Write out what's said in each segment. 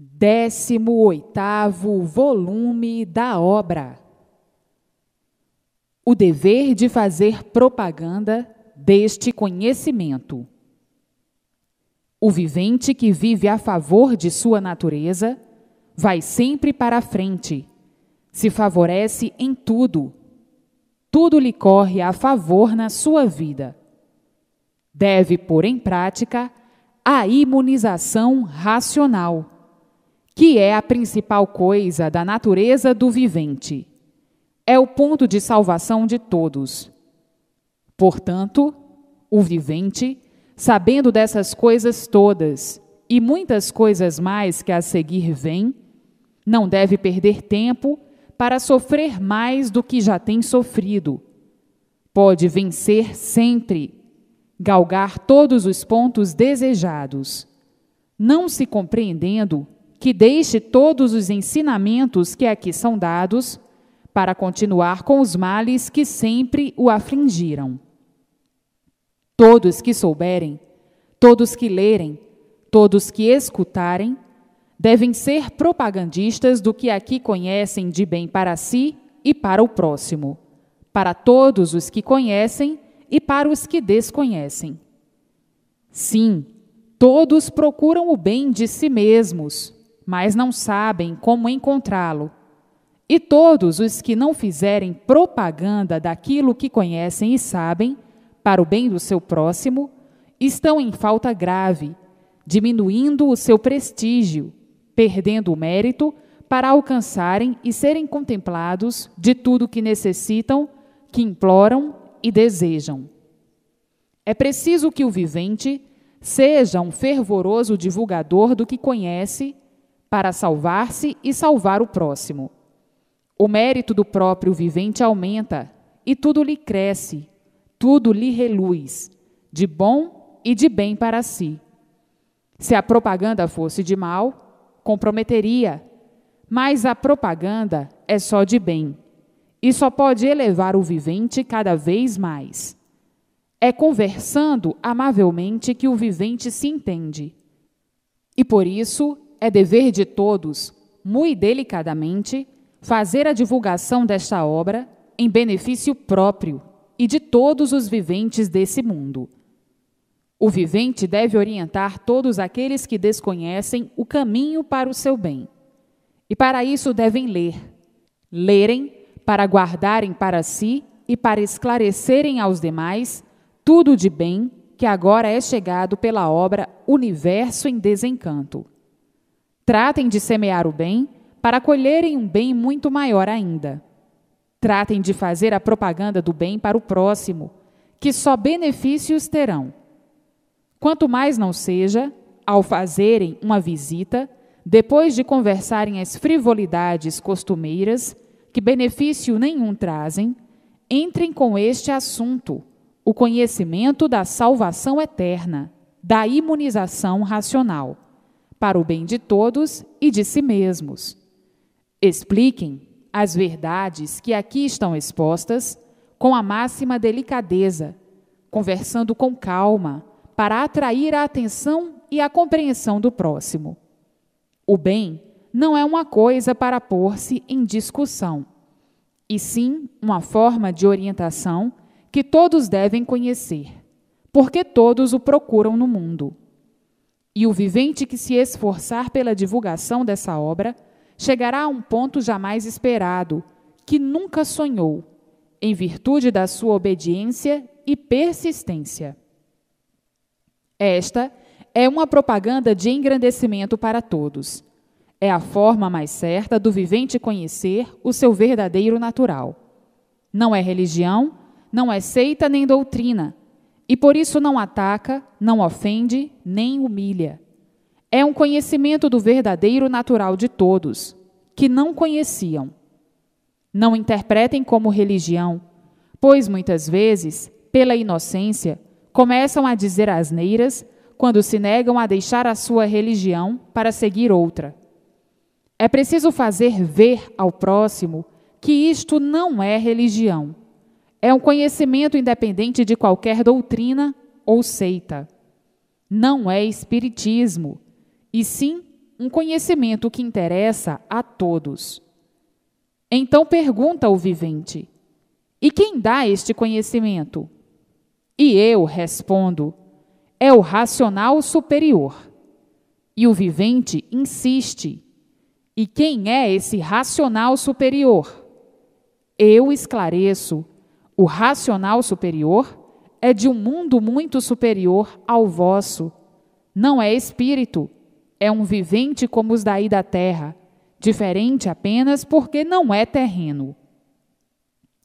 18º volume da obra. O dever de fazer propaganda deste conhecimento. O vivente que vive a favor de sua natureza vai sempre para a frente, se favorece em tudo. Tudo lhe corre a favor na sua vida. Deve pôr em prática a imunização racional que é a principal coisa da natureza do vivente. É o ponto de salvação de todos. Portanto, o vivente, sabendo dessas coisas todas e muitas coisas mais que a seguir vêm, não deve perder tempo para sofrer mais do que já tem sofrido. Pode vencer sempre, galgar todos os pontos desejados, não se compreendendo que deixe todos os ensinamentos que aqui são dados, para continuar com os males que sempre o afligiram. Todos que souberem, todos que lerem, todos que escutarem, devem ser propagandistas do que aqui conhecem de bem para si e para o próximo, para todos os que conhecem e para os que desconhecem. Sim, todos procuram o bem de si mesmos, mas não sabem como encontrá-lo. E todos os que não fizerem propaganda daquilo que conhecem e sabem, para o bem do seu próximo, estão em falta grave, diminuindo o seu prestígio, perdendo o mérito para alcançarem e serem contemplados de tudo que necessitam, que imploram e desejam. É preciso que o vivente seja um fervoroso divulgador do que conhece para salvar-se e salvar o próximo. O mérito do próprio vivente aumenta e tudo lhe cresce, tudo lhe reluz, de bom e de bem para si. Se a propaganda fosse de mal, comprometeria, mas a propaganda é só de bem e só pode elevar o vivente cada vez mais. É conversando amavelmente que o vivente se entende. E por isso é dever de todos, muito delicadamente, fazer a divulgação desta obra em benefício próprio e de todos os viventes desse mundo. O vivente deve orientar todos aqueles que desconhecem o caminho para o seu bem. E para isso devem ler. Lerem para guardarem para si e para esclarecerem aos demais tudo de bem que agora é chegado pela obra Universo em Desencanto. Tratem de semear o bem para colherem um bem muito maior ainda. Tratem de fazer a propaganda do bem para o próximo, que só benefícios terão. Quanto mais não seja, ao fazerem uma visita, depois de conversarem as frivolidades costumeiras, que benefício nenhum trazem, entrem com este assunto, o conhecimento da salvação eterna, da imunização racional para o bem de todos e de si mesmos. Expliquem as verdades que aqui estão expostas com a máxima delicadeza, conversando com calma, para atrair a atenção e a compreensão do próximo. O bem não é uma coisa para pôr-se em discussão, e sim uma forma de orientação que todos devem conhecer, porque todos o procuram no mundo. E o vivente que se esforçar pela divulgação dessa obra chegará a um ponto jamais esperado, que nunca sonhou, em virtude da sua obediência e persistência. Esta é uma propaganda de engrandecimento para todos. É a forma mais certa do vivente conhecer o seu verdadeiro natural. Não é religião, não é seita nem doutrina, e por isso não ataca, não ofende, nem humilha. É um conhecimento do verdadeiro natural de todos, que não conheciam. Não interpretem como religião, pois muitas vezes, pela inocência, começam a dizer asneiras quando se negam a deixar a sua religião para seguir outra. É preciso fazer ver ao próximo que isto não é religião é um conhecimento independente de qualquer doutrina ou seita. Não é espiritismo, e sim um conhecimento que interessa a todos. Então pergunta o vivente: E quem dá este conhecimento? E eu respondo: É o racional superior. E o vivente insiste: E quem é esse racional superior? Eu esclareço: o racional superior é de um mundo muito superior ao vosso. Não é espírito, é um vivente como os daí da terra, diferente apenas porque não é terreno.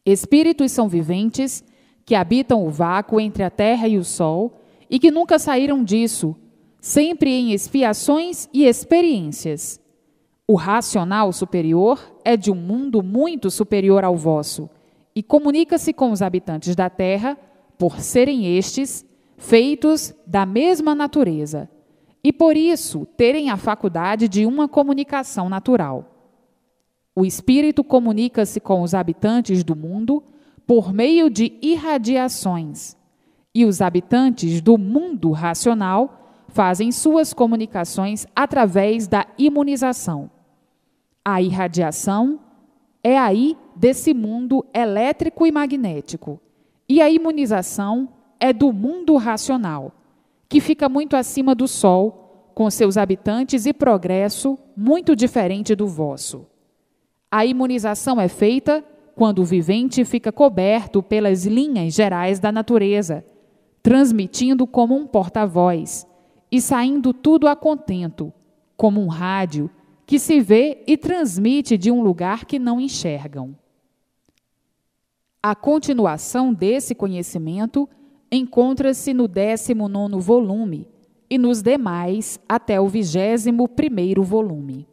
Espíritos são viventes que habitam o vácuo entre a terra e o sol e que nunca saíram disso, sempre em expiações e experiências. O racional superior é de um mundo muito superior ao vosso e comunica-se com os habitantes da terra, por serem estes feitos da mesma natureza e por isso terem a faculdade de uma comunicação natural. O espírito comunica-se com os habitantes do mundo por meio de irradiações, e os habitantes do mundo racional fazem suas comunicações através da imunização. A irradiação é aí desse mundo elétrico e magnético, e a imunização é do mundo racional que fica muito acima do Sol, com seus habitantes e progresso muito diferente do vosso. A imunização é feita quando o vivente fica coberto pelas linhas gerais da natureza, transmitindo como um porta-voz e saindo tudo a contento, como um rádio que se vê e transmite de um lugar que não enxergam. A continuação desse conhecimento encontra-se no 19 volume e nos demais até o 21 volume.